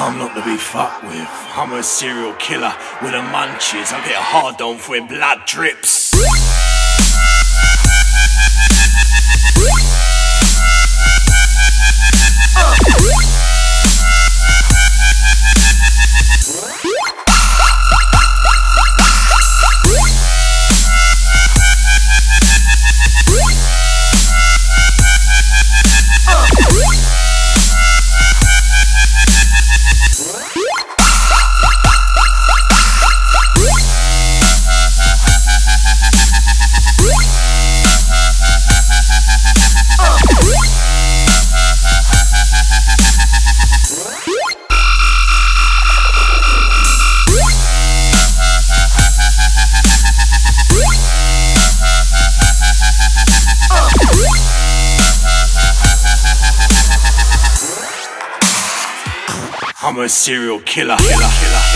I'm not to be fucked with. I'm a serial killer with a munchies. I get hard on for when blood drips. I'm a serial killer. killer, killer.